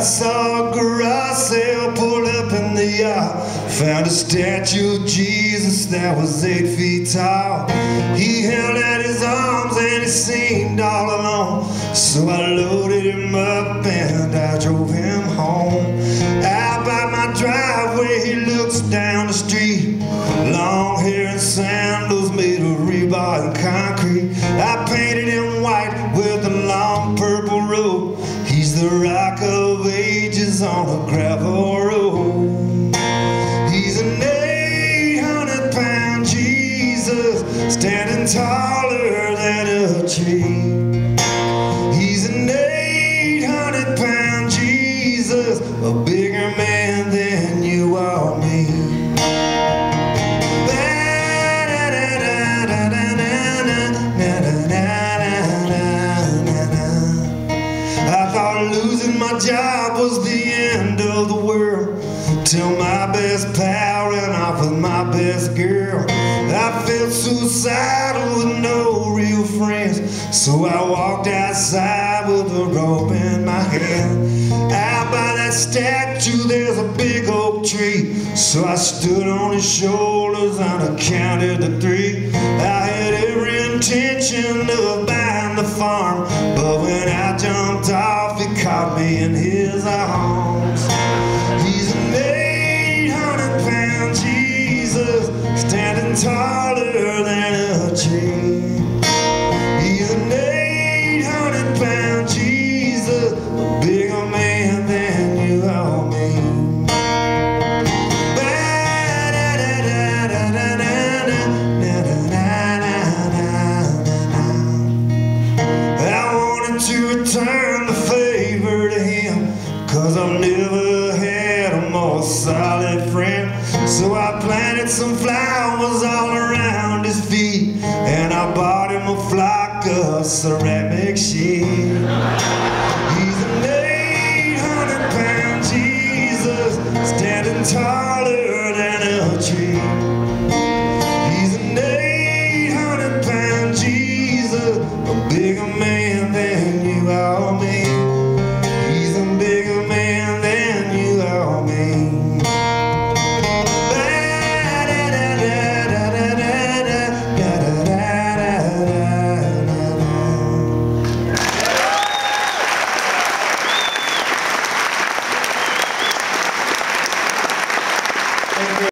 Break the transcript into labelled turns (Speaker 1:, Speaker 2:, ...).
Speaker 1: I saw a garage sale pulled up in the yard. Found a statue of Jesus that was eight feet tall. He held out his arms and he seemed all alone. So I loaded him up and I drove him home. Out by my driveway, he looks down the street. Long hair and sandals made of rebar and concrete. I painted him white with a long purple robe. He's the rock of on a gravel road. He's an 800 pound Jesus standing taller than a tree. Losing my job was the end of the world. Till my best pal ran off with my best girl. I felt suicidal with no real friends. So I walked outside with a rope in my hand. Out by that statue there's a big oak tree. So I stood on his shoulders and I counted to three. I had every intention of buying the farm. But when I jumped off in his arms. He's an 800 pound Jesus Standing taller than a tree Cause I never had a more solid friend. So I planted some flowers all around his feet And I bought him a flock of ceramic sheep. He's an 800 pound Jesus Standing tall.